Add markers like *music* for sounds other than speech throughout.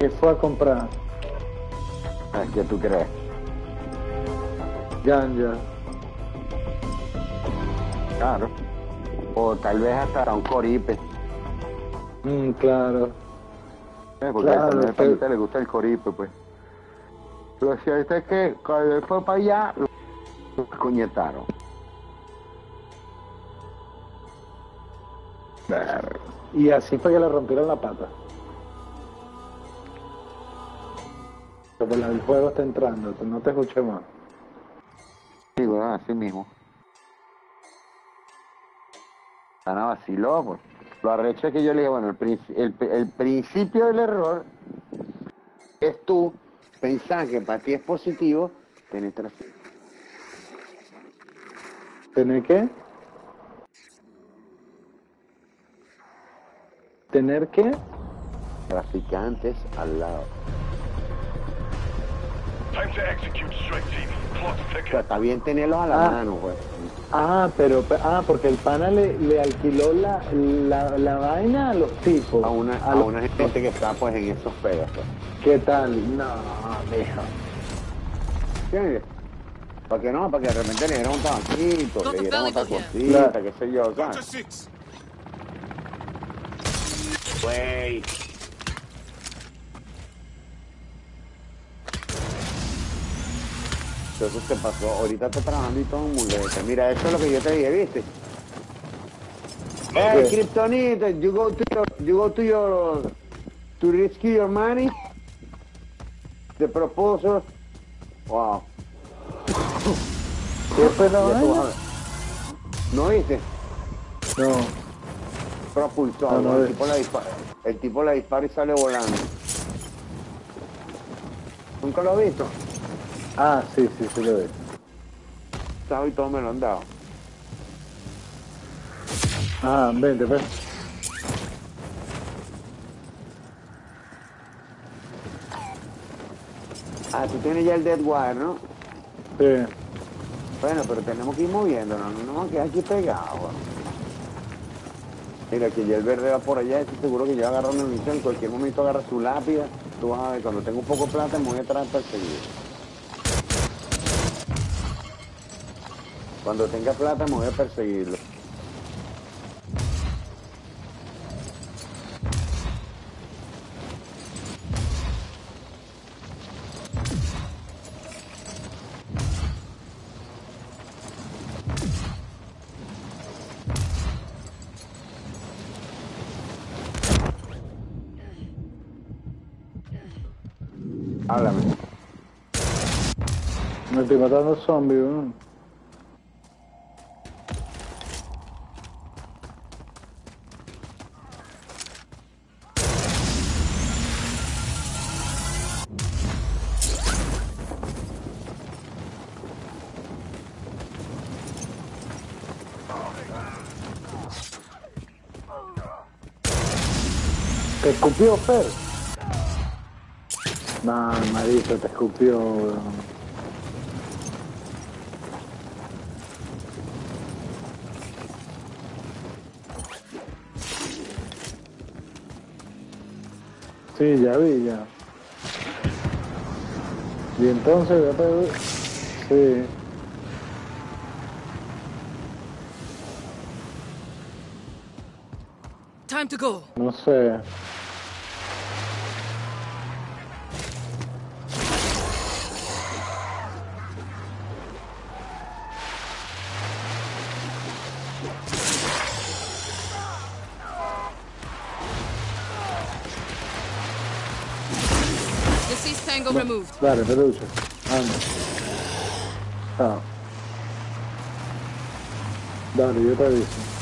¿Qué fue a comprar? Ah, ¿Qué tú crees? Ganja. Claro. O tal vez hasta un coripe. Mm, claro. Eh, Porque Claro, a la pero- le gusta el coripe, pues. Lo cierto es que cuando él fue para allá, lo coñetaron. Y así fue que le rompieron la pata. Pero el juego está entrando, no te escuché más. Sí, bueno, así mismo. Ana vaciló, pues. Lo arrecho es que yo le dije, bueno, el, princi- el, el principio del error es tú pensar que para ti es positivo tener trafic- ¿Tener qué? ¿Tener qué? traficantes al lado. O sea, está bien tenerlos a la Ah. mano, pues. Ah, pero ah, porque el pana le, le alquiló la, la, la vaina a los tipos. A una, a los- una gente que está pues en esos pedos, pues. ¿Qué tal? No, mijo. ¿Entiendes? ¿Para qué no? Para que de repente le dieran un tabaquito, le dieran otra cosita, qué sé yo, ¿sabes? six. Güey. Entonces te pasó, ahorita estás trabajando y todo en muleta. Mira, eso es lo que yo te dije, ¿viste? Hey. Kryptonite, you go to your, you go to your, to rescue your money. The proposal. Wow. ¿Qué ver. ¿No viste? No. Propulsor, No, no el, tipo la dispara, el tipo la dispara y sale volando. ¿Nunca lo has visto? Ah, sí, sí, sí lo vi. Estaba y todo me lo han dado. Ah, vente, pues. Ah, tú tienes ya el Dead Wire, ¿no? Sí. Bueno, pero tenemos que ir moviéndonos, no nos vamos a quedar aquí pegados. Mira, que ya el verde va por allá, estoy seguro que ya agarra una misión, en cualquier momento agarra su lápida. Tú vas a ver, cuando tengo un poco de plata me voy a tratar de Cuando tenga plata me voy a perseguirlo. Háblame. Me estoy matando zombies, weón. Escupió, Fer? No, marico, te escupió. Sí, ya vi, ya. Y entonces, ya te... Sí. Time to go. No sé. Dale, peluche. Anda. Chao. Dale, yo te aviso.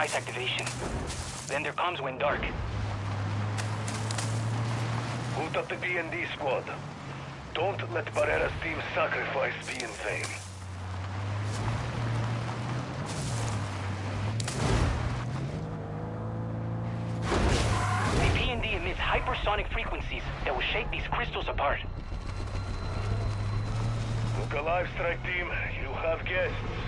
Device activation. Then their comms went dark. Boot up the D&D squad. Don't let Barrera's team sacrifice be in vain. The P&D emits hypersonic frequencies that will shake these crystals apart. Look alive, strike team. You have guests.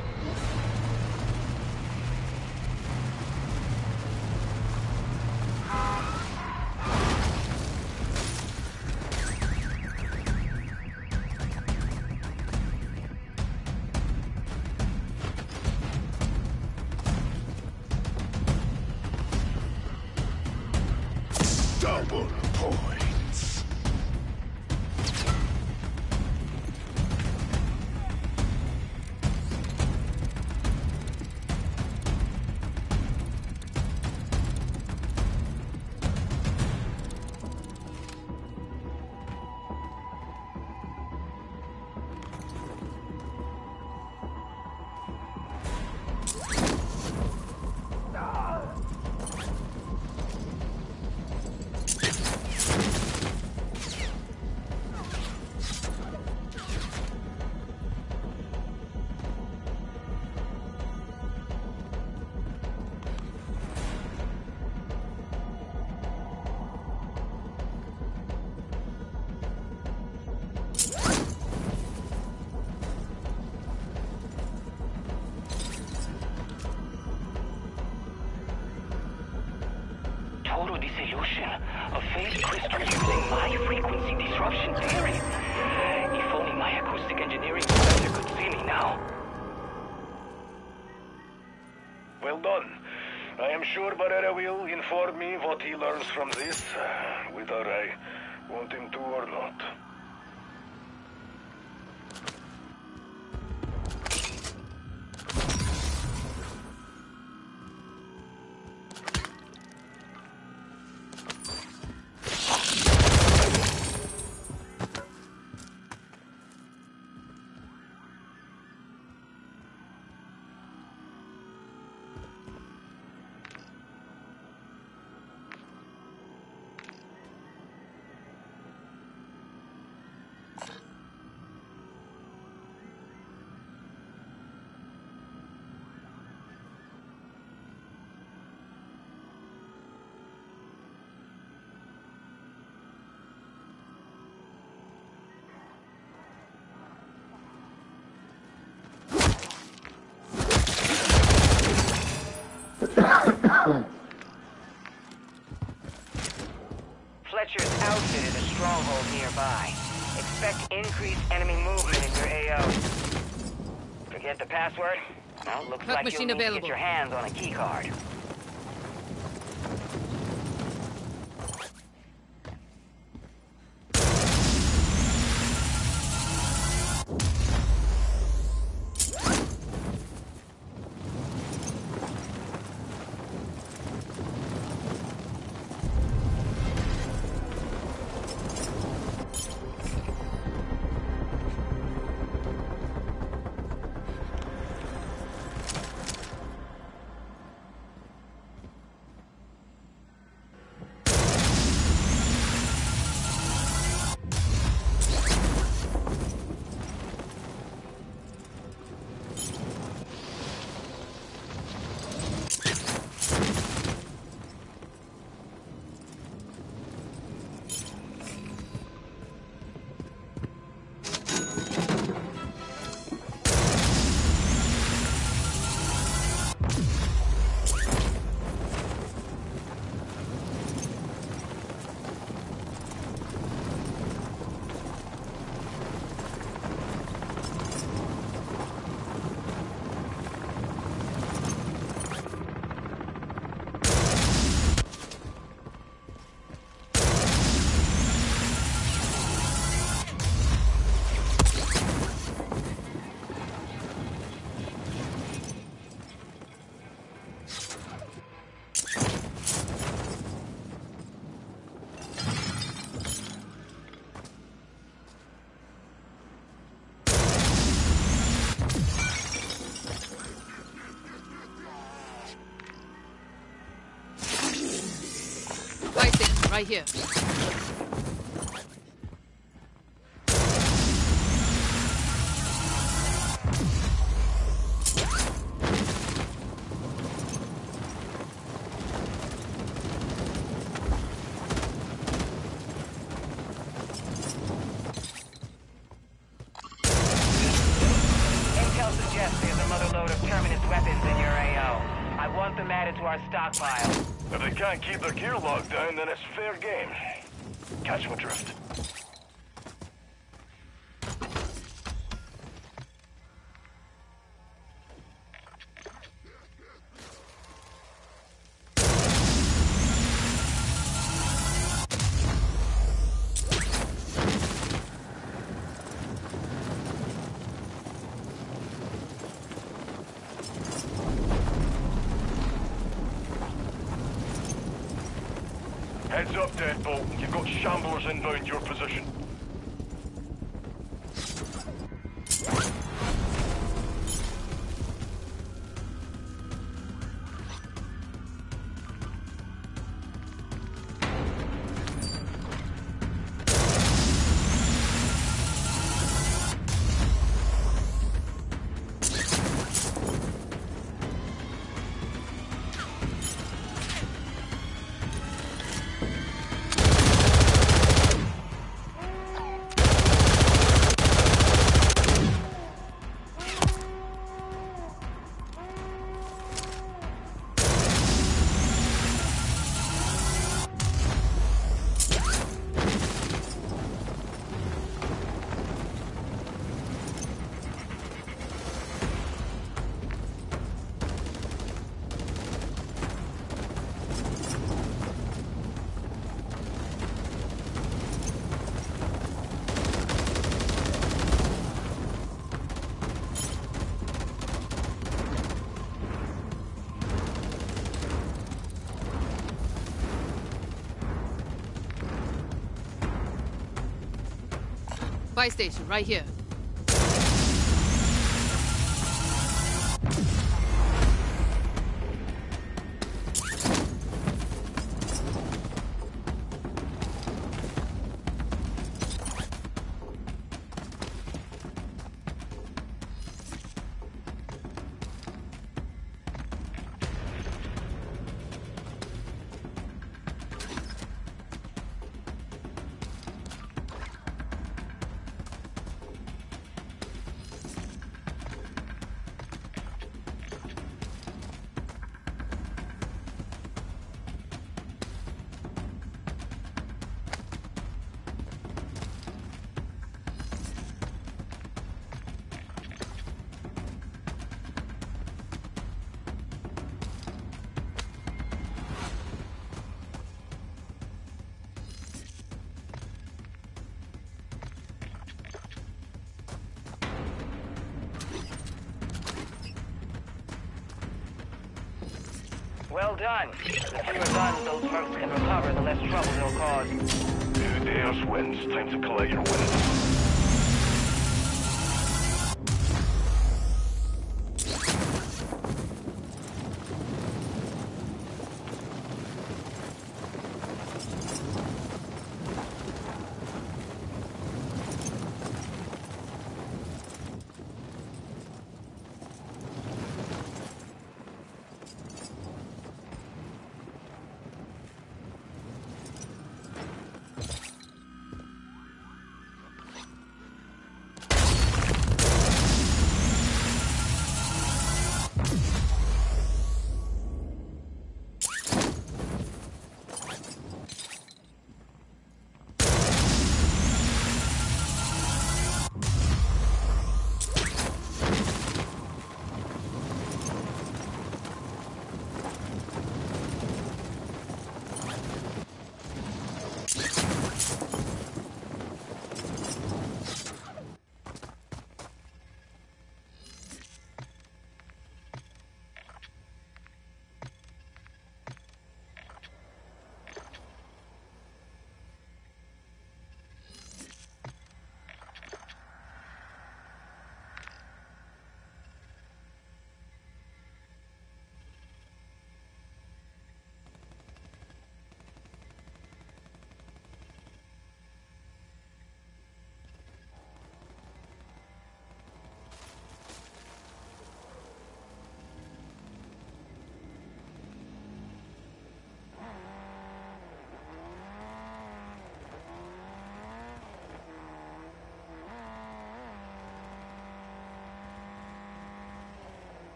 What he learns from this, Expect increased enemy movement in your AO. Forget the password? Well, looks like you'll need to available. get your hands on a keycard. Here. Heads up, Deadbolt. You've got shamblers inbound your position. Buy station, right here. Well done. The fewer guns those mercs can recover, the less trouble they'll cause. Who dares wins? Time to collect your winnings.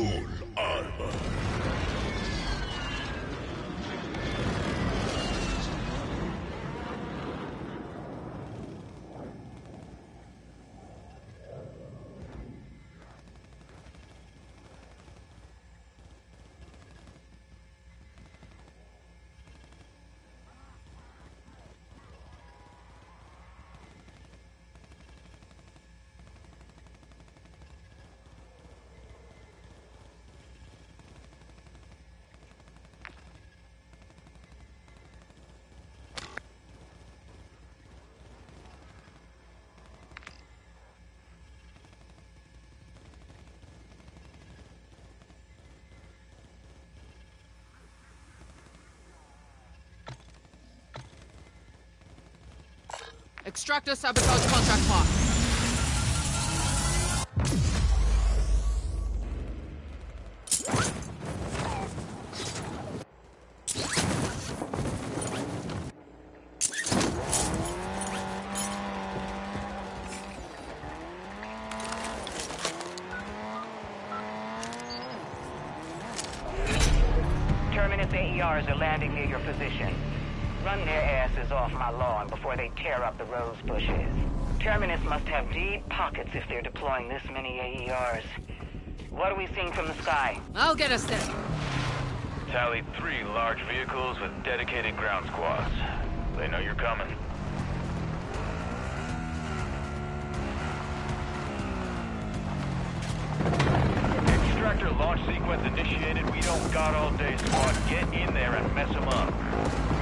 Soul Armor. Extractor sabotage contract mark. Off my lawn before they tear up the rose bushes. Terminus must have deep pockets if they're deploying this many AERs. What are we seeing from the sky? I'll get us there. Tallied three large vehicles with dedicated ground squads. They know you're coming. Extractor launch sequence initiated. We don't got all day, squad. Get in there and mess them up.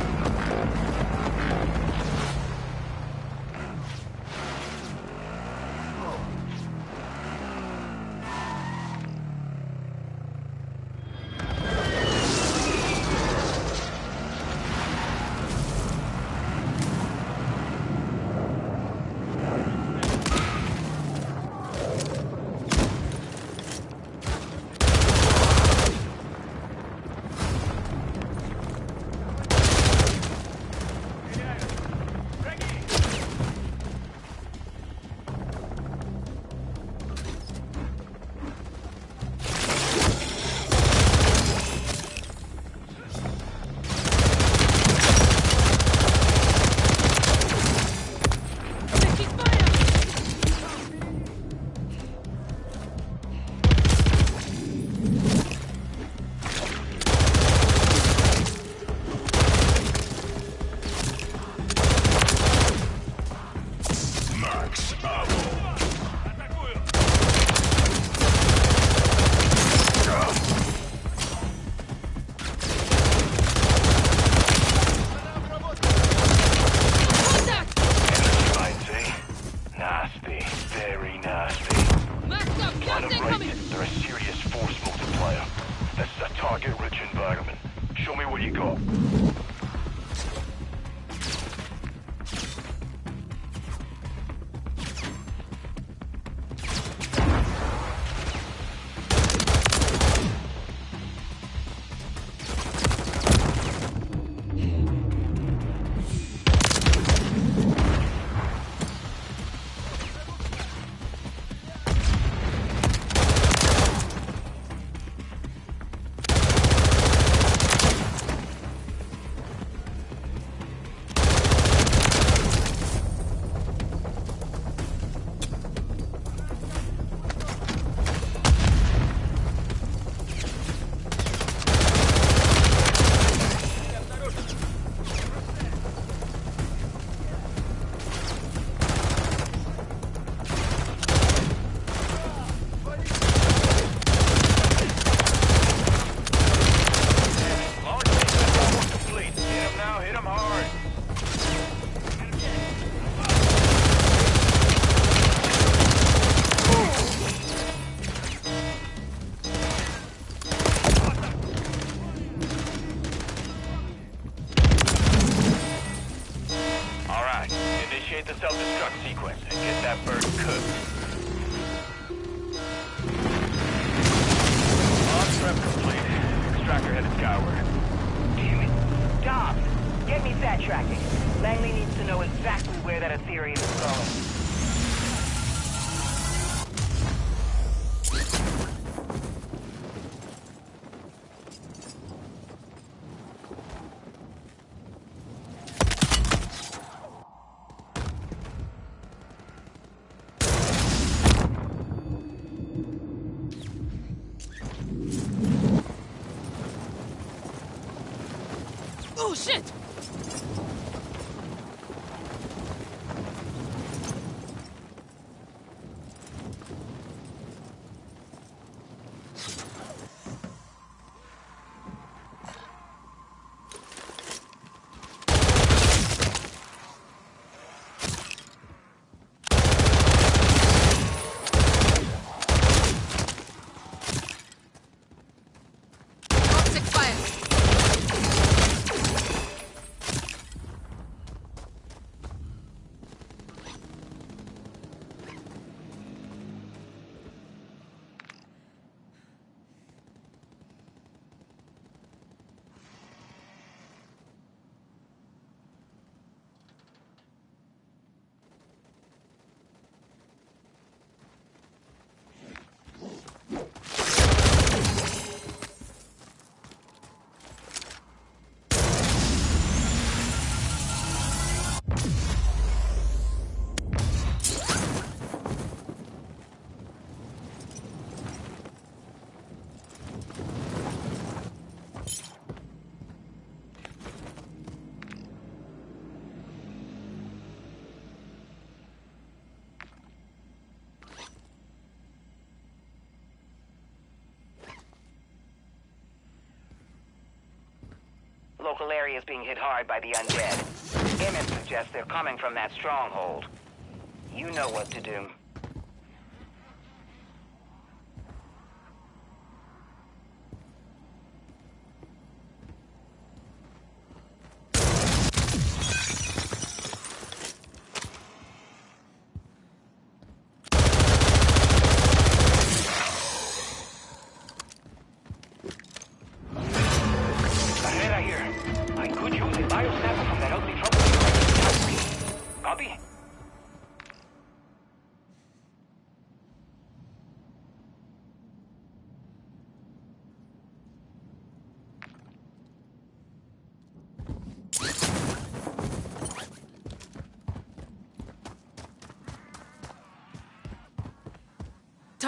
Me Oh shit! Local area is being hit hard by the undead. Emmett suggests they're coming from that stronghold. You know what to do.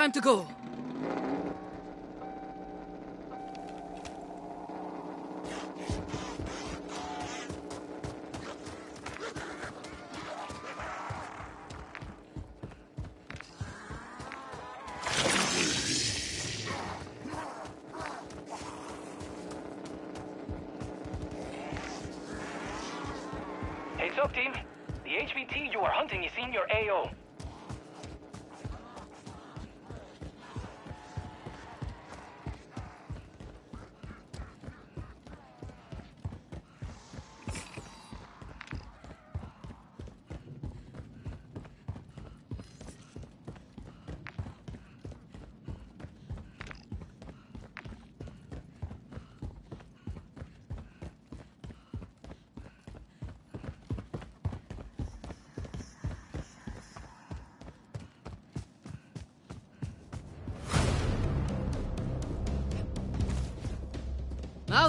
Time to go.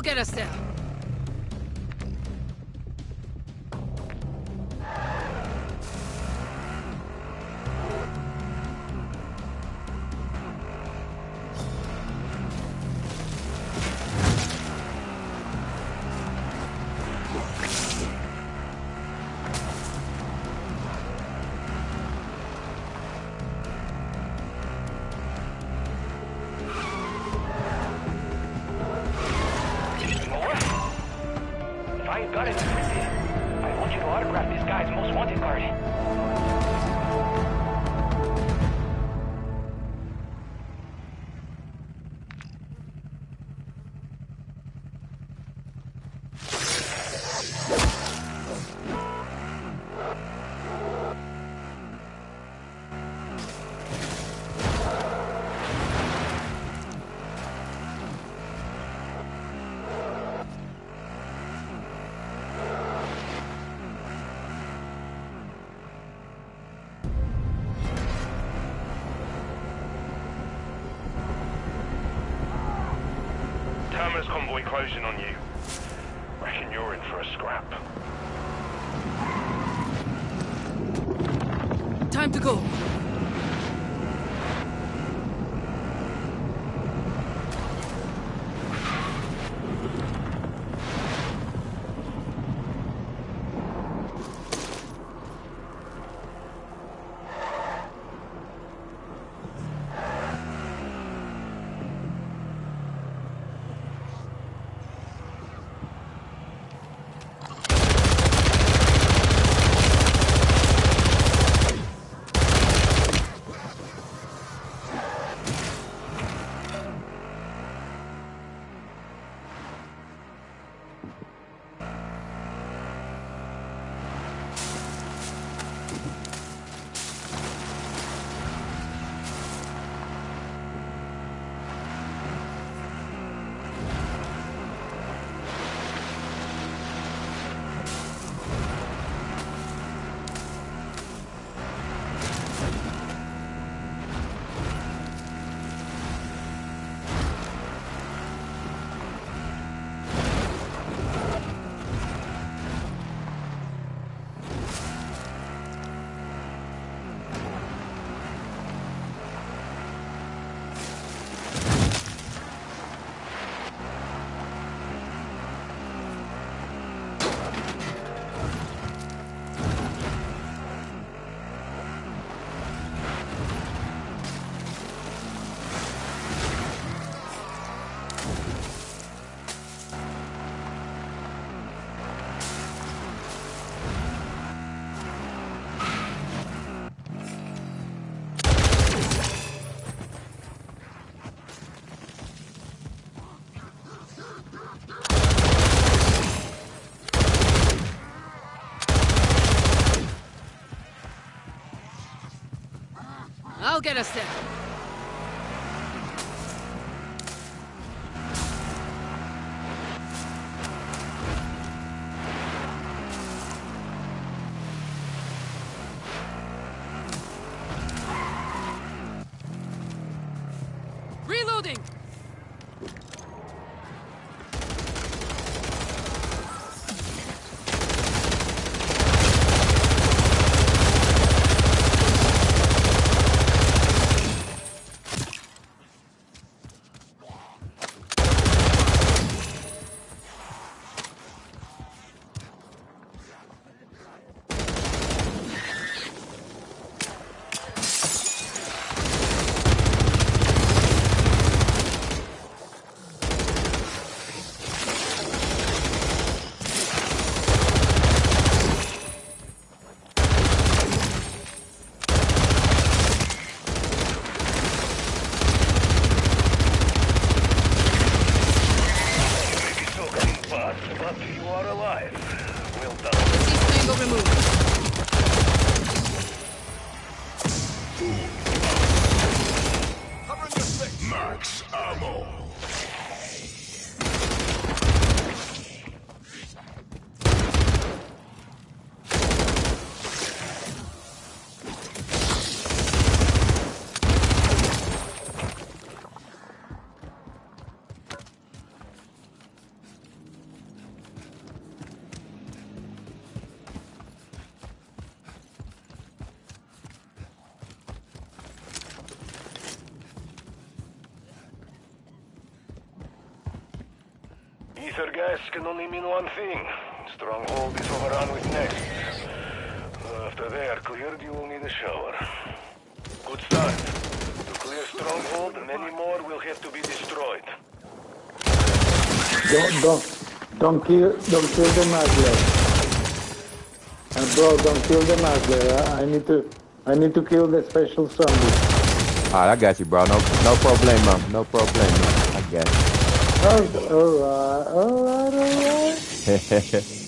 Get us there. Terminus convoy closing on you. Get us there. Mean one thing. Stronghold is overrun with nests. After they are cleared, you will need a shower. Good start. To clear Stronghold, many more will have to be destroyed. Don't, don't, don't kill, don't kill the Mangler. Uh, bro, don't kill the Mangler. I, I need to, I need to kill the special zombie. Alright, I got you, bro. No, no problemo. No problemo. I got you. Oh, alright, alright, alright. A *laughs*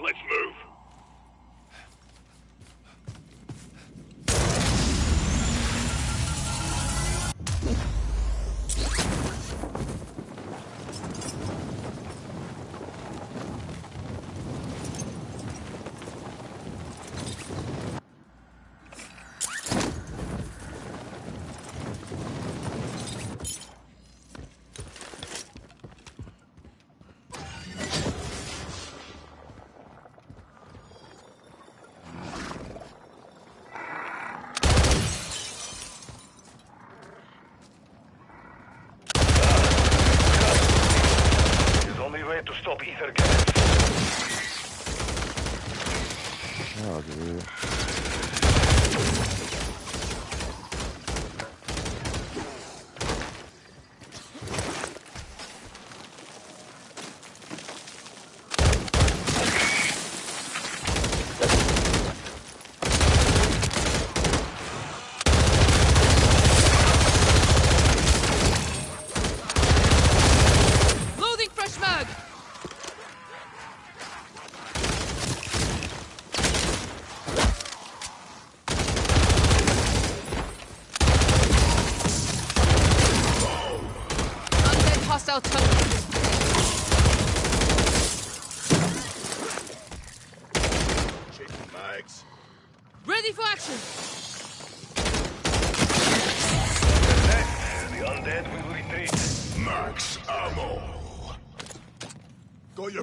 Let's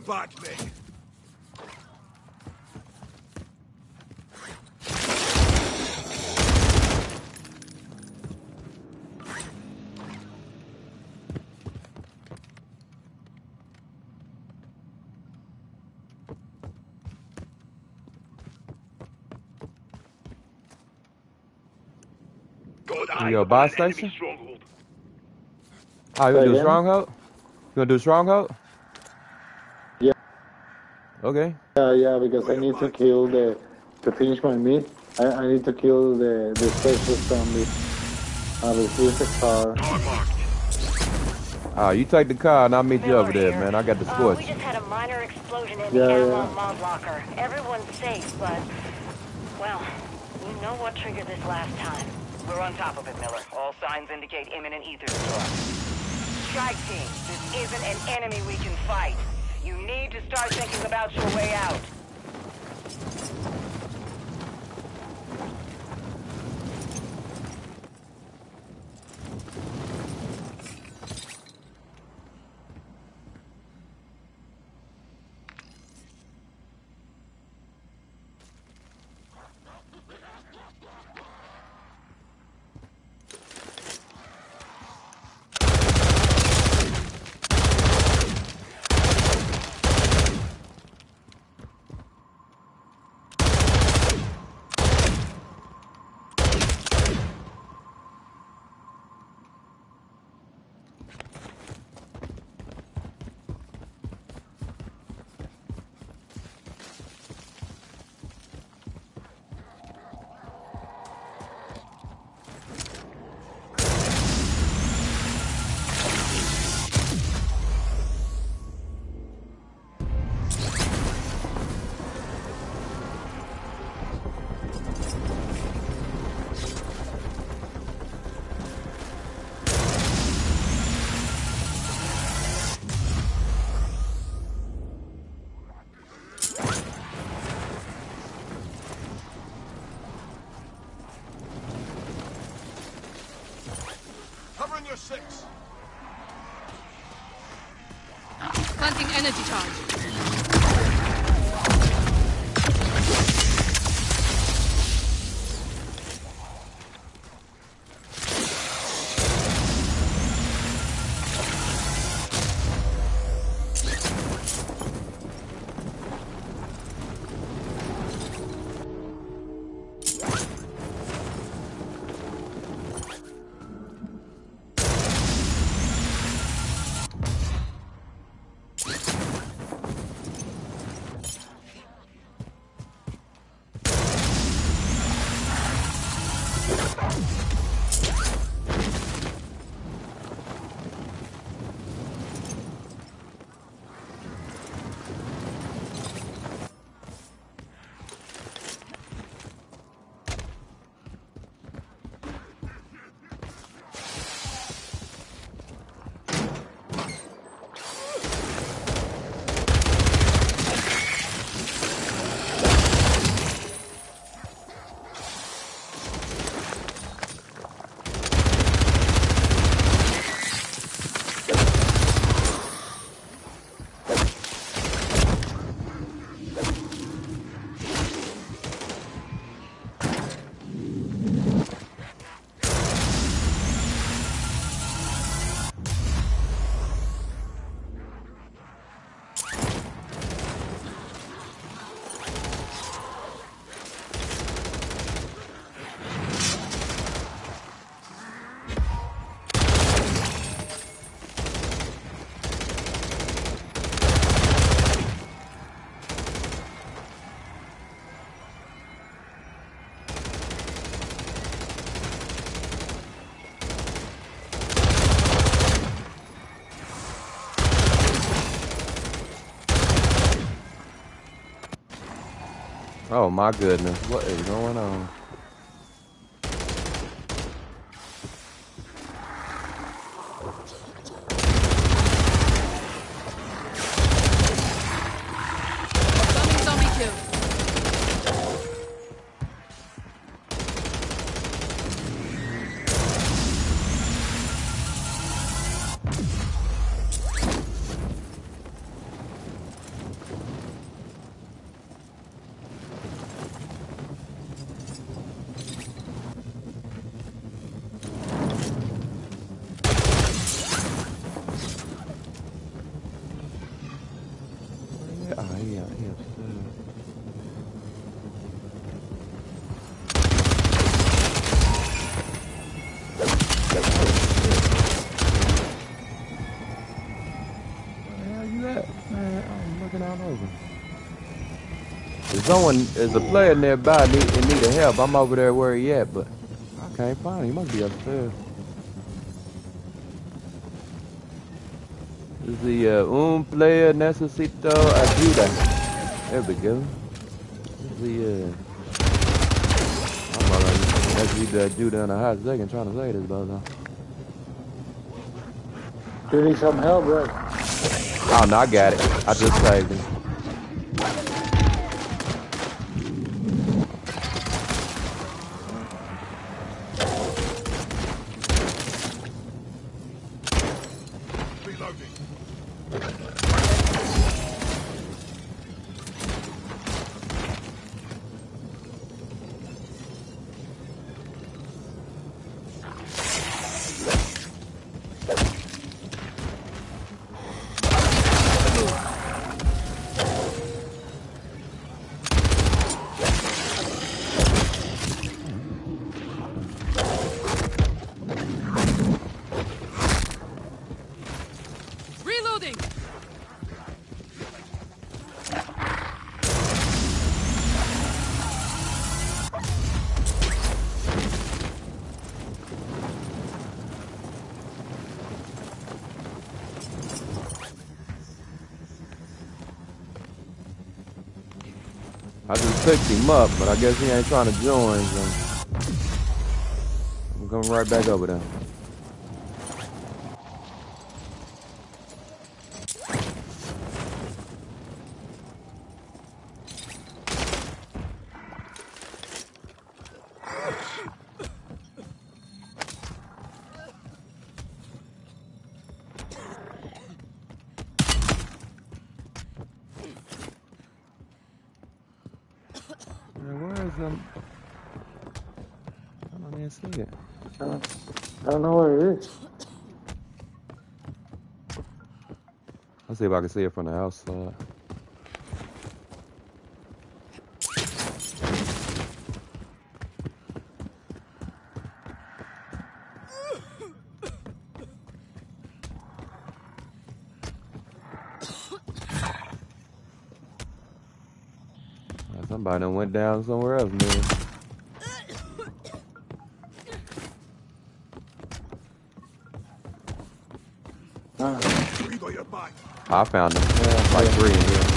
Got your back, mate. Good ah, You go buy station? Stronghold. Oh, you gonna do Again? stronghold? You gonna do stronghold? Yeah. Okay. Yeah, yeah, because I need to kill the to finish my meat. I, I need to kill the the special zombie. I will use the car. Oh, you take the car and I'll meet you over there, Miller man. I got the here. Uh, we just had a minor explosion in Yeah, the yeah. Avalon mod locker. Everyone's safe, but well, you know what triggered this last time. We're on top of it, Miller. All signs indicate imminent Aether storm. Strike team, this isn't an enemy we can fight. Start thinking about your way out. Planting energy charge. Oh my goodness, what is going on? Someone is a player nearby need, in need help, I'm over there where he at, but I can't find him. He must be upstairs. Is the uh, un player necesito ayuda? There we go. Is the uh, I'm already necesito ayuda in a hot second trying to say this, brother. You need some help, right? Oh no, I got it. I just saved him. Reloading. I just picked him up, but I guess he ain't trying to join, so I'm coming right back over there. Man, where is um? I don't even see it. I don't know where it is. Let's see if I can see it from the outside. Somebody went down somewhere else, man. I found them. Yeah, like three in here.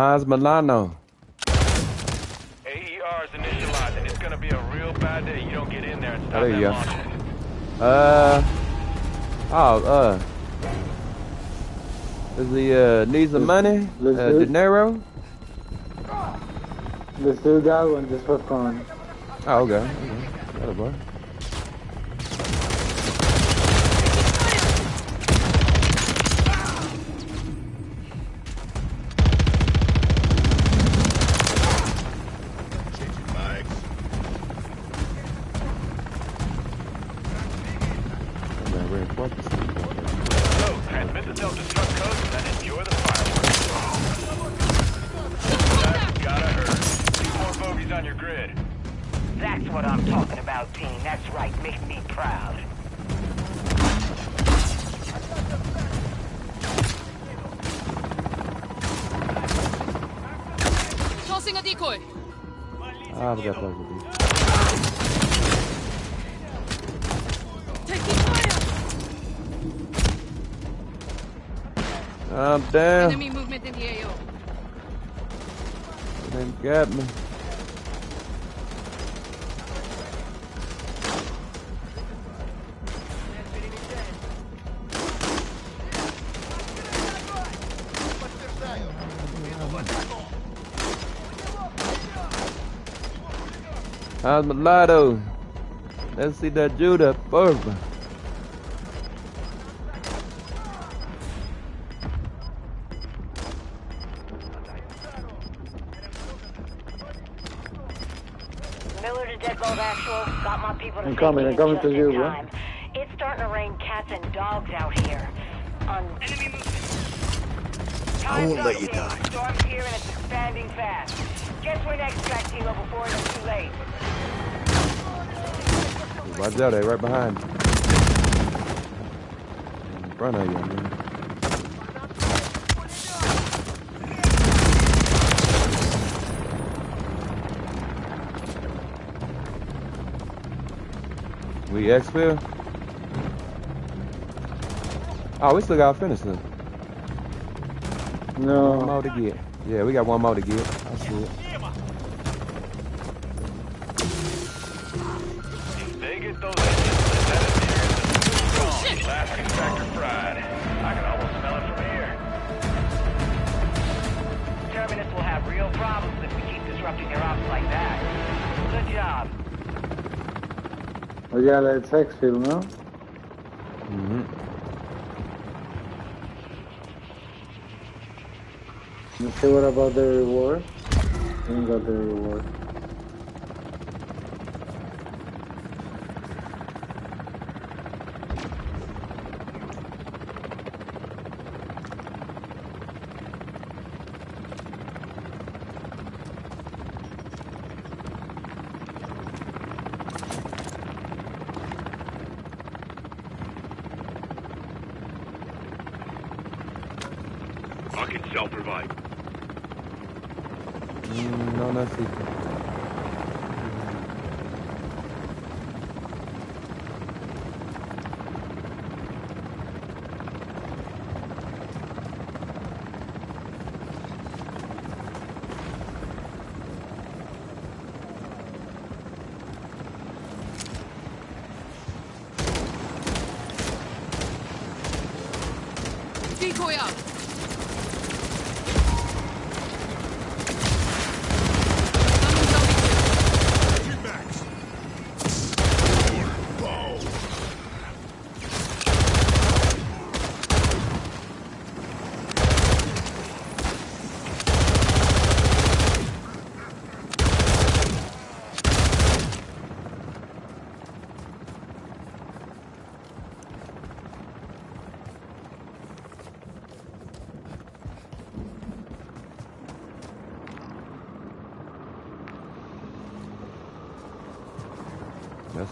Hans Milano. AER is initialized, and it's gonna be a real bad day. You don't get in there and stop Oh, there that you go. launch. Uh. Oh, uh. Does he uh, need some money? Uh, let's do it. dinero? Let's do that one just for fun. Oh, okay. okay. Got it, boy. Me. How's mulatto? Let's see that Judah first. Coming, I'm coming to you, bro. It's starting to rain cats and dogs out here. On Enemy movement. I won't let you team. die. Storm's here and it's expanding fast. Guess we're next, track team before it's too late. Watch out, they right behind you. In front of you, I mean. We exfil? Oh, we still got finish then. One No. more to get. Yeah, we got one more to get. I see it. Yeah, that's Hexfield, no? Mm-hmm. Let's see what about the reward. Ain't got the reward.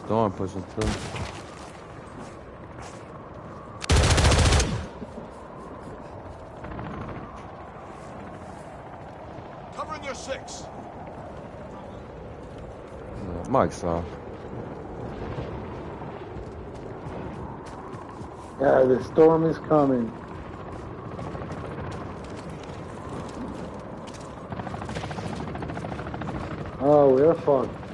Don't want to push him through. six. Mike's off. Yeah, the storm is coming. Oh, we're fucked.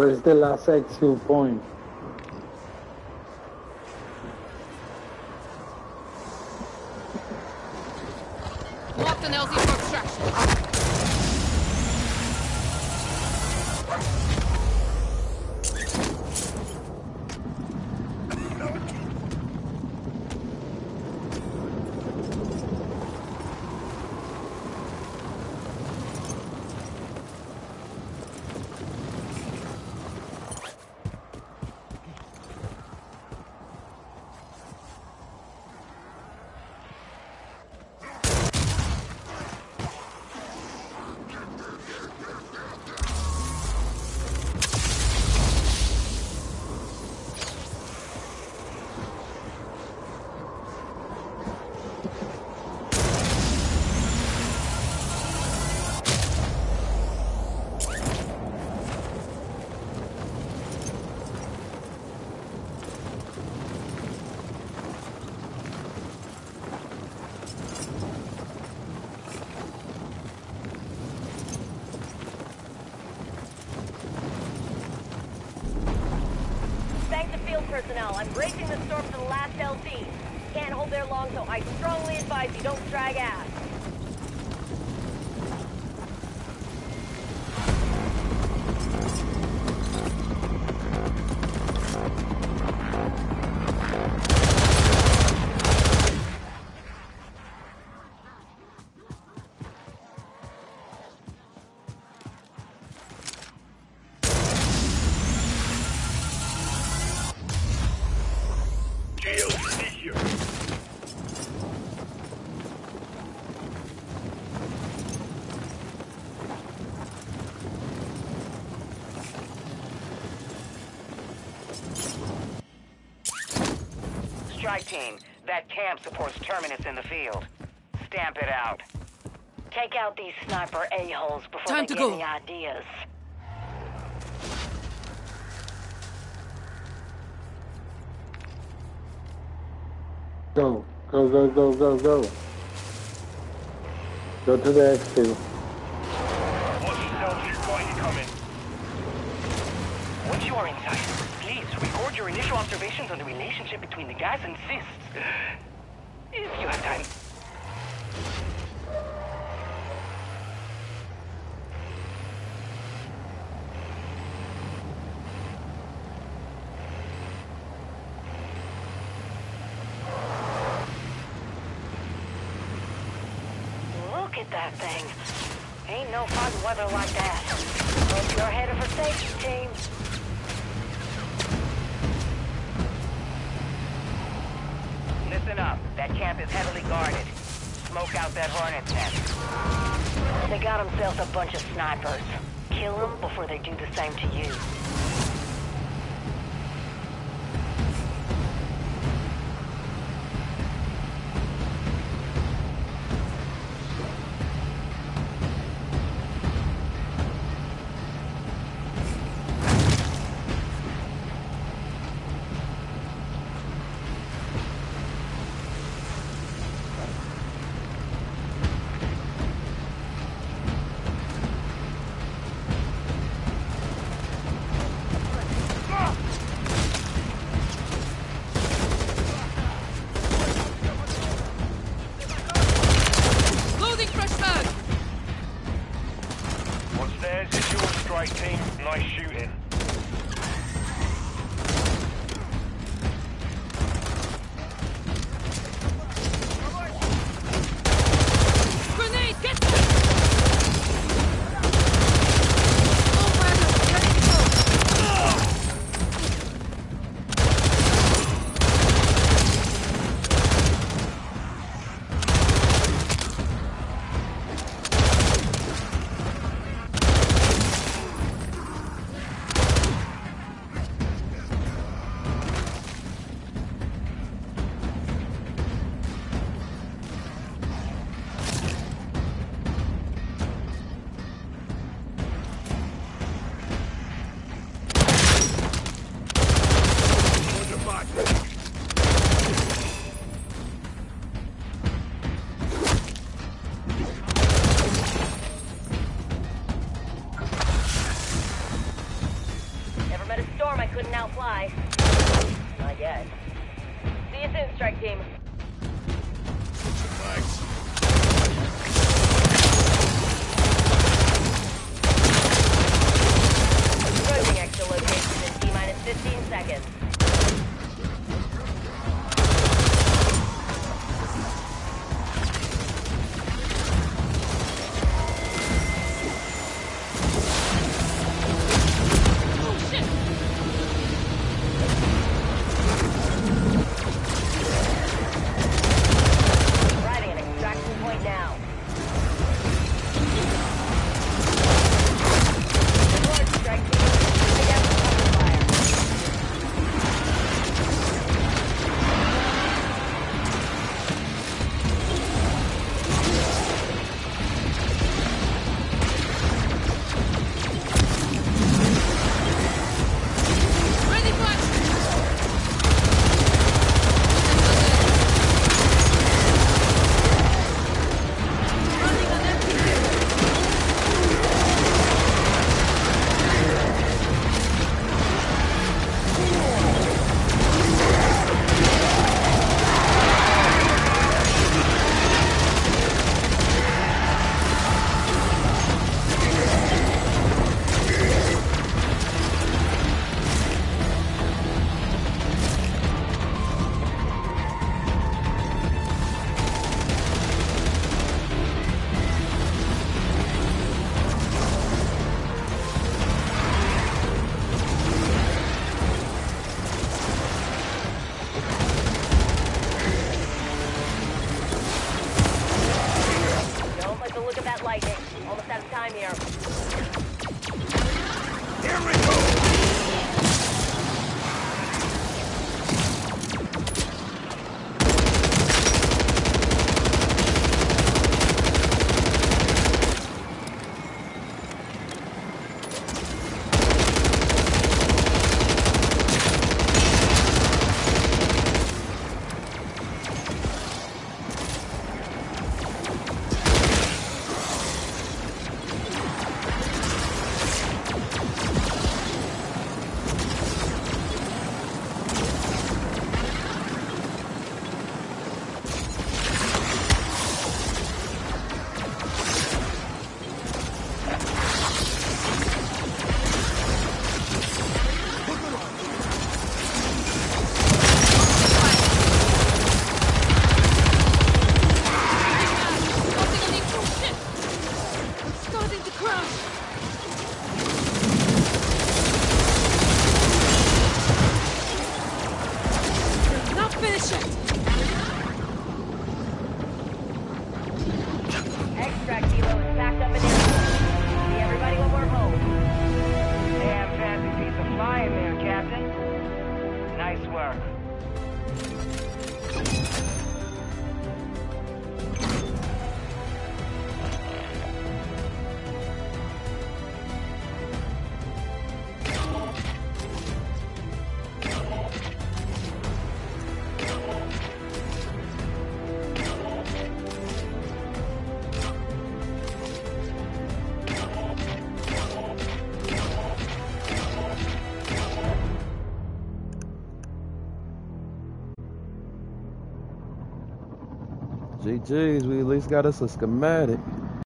Where's the last exfil point? Personnel. I'm bracing the storm for the last LZ. Can't hold there long, so I strongly advise you don't drag ass. Team, that camp supports Terminus in the field. Stamp it out. Take out these sniper a-holes before Time they to get go. any ideas. Go, go, go, go, go, go. Go to the exfil. On the relationship between the guys and cysts. If you have time. Look at that thing. Ain't no fun weather like that. Hope you're headed for safety, team. Listen up. That camp is heavily guarded. Smoke out that hornet's nest. They got themselves a bunch of snipers. Kill them before they do the same to you. Couldn't outfly. Not yet. See you soon, strike team. Thanks. Approaching extra location in T-minus 15 seconds. GG's, we at least got us a schematic.